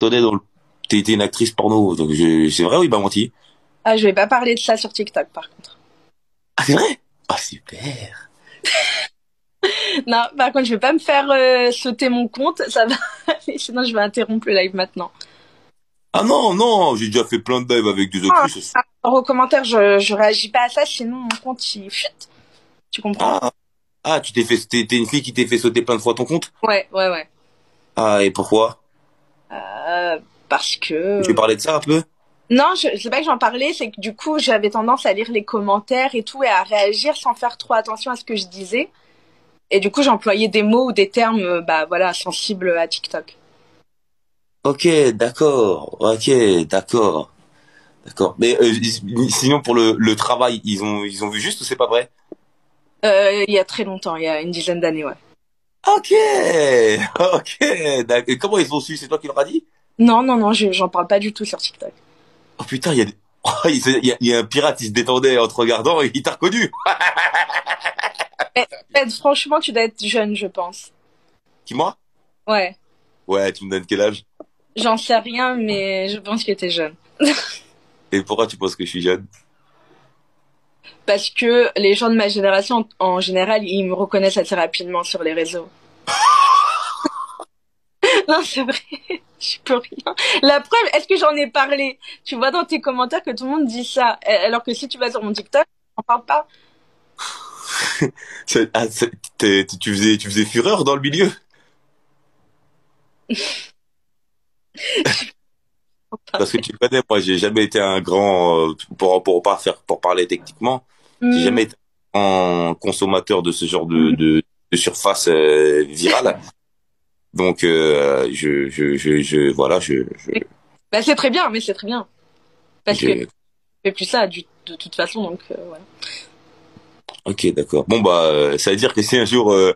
Dans le- t'es une actrice porno, donc je- c'est vrai ou il m'a menti Ah, je vais pas parler de ça sur TikTok, par contre. Ah, c'est vrai? Ah, super Non, par contre, je vais pas me faire euh, sauter mon compte, ça va. Sinon, je vais interrompre le live maintenant. Ah non, non, j'ai déjà fait plein de lives avec des actrices. Alors, aux commentaires, je, je réagis pas à ça, sinon mon compte, il chute. Tu comprends? Ah, ah tu t'es fait, t'es une fille qui t'est fait sauter plein de fois ton compte? Ouais, ouais, ouais. Ah, et pourquoi? Euh, parce que... Tu parler de ça un peu? Non, je, c'est pas que j'en parlais, c'est que du coup, j'avais tendance à lire les commentaires et tout et à réagir sans faire trop attention à ce que je disais. Et du coup, j'employais des mots ou des termes, euh, bah voilà, sensibles à TikTok. Ok, d'accord, ok, d'accord, d'accord. Mais euh, sinon pour le, le travail, ils ont ils ont vu juste ou c'est pas vrai? Euh, il y a très longtemps, il y a une dizaine d'années, ouais. Ok, ok, comment ils ont su? C'est toi qui leur as dit? Non, non, non, je- j'en parle pas du tout sur TikTok. Oh putain, il y a, des- oh, il se- il y a, il y a un pirate, il se détendait en te regardant et il t'a reconnu. Ed, franchement, tu dois être jeune, je pense. Qui moi? Ouais. Ouais, tu me donnes quel âge? J'en sais rien, mais je pense que t'es jeune. Et pourquoi tu penses que je suis jeune? Parce que les gens de ma génération, en général, ils me reconnaissent assez rapidement sur les réseaux. non, c'est vrai. Je peux rien. La preuve, est-ce que j'en ai parlé? Tu vois dans tes commentaires que tout le monde dit ça. Alors que si tu vas sur mon TikTok, on parle pas. Ah, tu faisais tu faisais fureur dans le milieu Parce que tu connais, moi, j'ai jamais été un grand, euh, pour, pour pas faire, pour parler techniquement, j'ai Hmm. jamais été un consommateur de ce genre de, de, de surface euh, virale. Donc, euh, je, je, je, je, voilà, je, je, Bah, c'est très bien, mais c'est très bien. Parce que je fais plus ça du- de toute façon, donc euh, voilà. ok, d'accord. Bon, bah, euh, ça veut dire que si un jour, euh,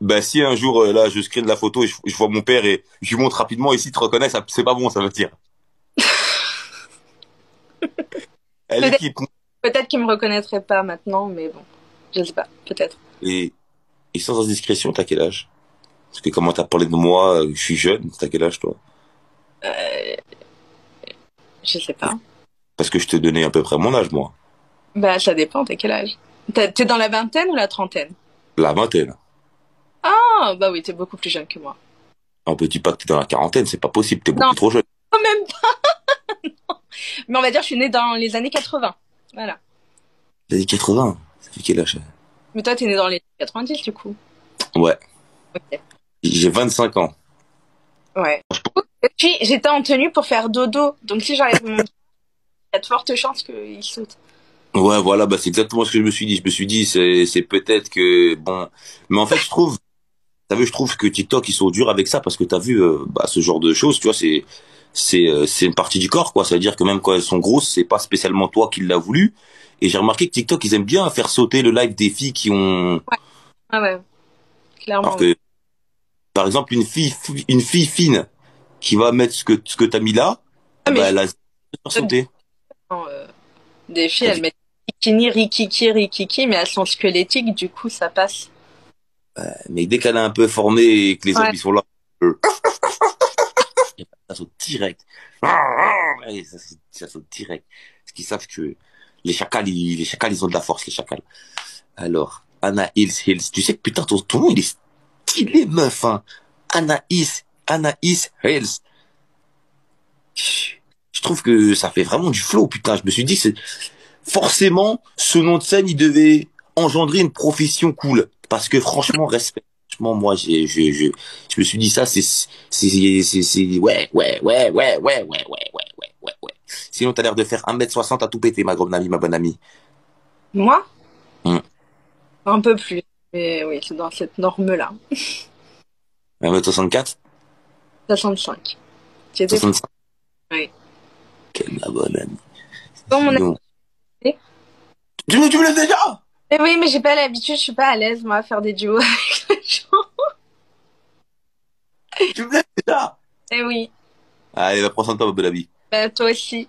bah, si un jour, là, je screen la photo et je, je vois mon père et je lui montre rapidement ici, te reconnais, ça, c'est pas bon, ça veut dire. Peut-être- qui Peut-être qu'ils me reconnaîtraient pas maintenant, mais bon, je sais pas, peut-être. Et, et sans indiscrétion, t'as quel âge? Parce que comment t'as parlé de moi, euh, je suis jeune, t'as quel âge toi Euh, je sais pas. Parce que je te donnais à peu près mon âge, moi. Bah, ça dépend, t'as quel âge T'es dans la vingtaine ou la trentaine La vingtaine. Ah, bah oui, t'es beaucoup plus jeune que moi. Un petit pas que t'es dans la quarantaine, c'est pas possible, t'es beaucoup trop jeune. Quand même pas Non. Mais on va dire, je suis née dans les années 80. Voilà. Les années 80, ça fait quel âge Mais toi, t'es née dans les 90, du coup. Ouais, Ok. J'ai 25 ans. Ouais. Et puis, j'étais en tenue pour faire dodo. Donc, si j'enlève mon... Il y a de fortes chances qu'il saute. Ouais, voilà, bah c'est exactement ce que je me suis dit. Je me suis dit, c'est c'est peut-être que bon, mais en fait, je trouve, t'as vu, je trouve que TikTok ils sont durs avec ça parce que t'as vu, euh, bah ce genre de choses, tu vois, c'est c'est euh, c'est une partie du corps, quoi. Ça veut dire que même quand elles sont grosses, c'est pas spécialement toi qui l'as voulu. Et j'ai remarqué que TikTok ils aiment bien faire sauter le live des filles qui ont, Ah ouais. Clairement. alors que par exemple une fille une fille fine qui va mettre ce que ce que t'as mis là, Ah, bah, je- elle a. Non, euh, Des filles, elles mettent bikini, rikiki, rikiki, mais elles sont squelettiques, du coup, ça passe. Mais dès qu'elle est un peu formée et que les Ouais. ils sont là, euh, ça saute direct. Ça, ça- ça saute direct. Parce qu'ils savent que les chacals, ils, les chacals, ils ont de la force, les chacals. Alors, Anna Hills Hills. Tu sais que putain, ton, ton nom, il est stylé, meuf, hein. Anaïs, Anaïs Hills. Je trouve que ça fait vraiment du flow, putain. Je me suis dit, c'est, forcément, ce nom de scène, il devait engendrer une profession cool. Parce que franchement, respect. Franchement, moi, j'ai, je, je, je me suis dit ça, c'est, c'est, c'est, c'est, ouais, ouais, ouais, ouais, ouais, ouais, ouais, ouais, ouais, ouais, ouais. Sinon, t'as l'air de faire 1m60 à tout péter, ma grande amie, ma bonne amie. Moi Hmm. Un peu plus. Mais oui, c'est dans cette norme-là. 1m64? 65. J'étais 65? Oui. Quelle ma bonne amie. Bon, mon. Tu me, tu me laisses déjà? Mais oui, mais j'ai pas l'habitude, je suis pas à l'aise, moi, à faire des duos avec les gens. Tu me laisses déjà? Eh oui. Allez, va prendre soin de toi, amie. Bah, toi aussi.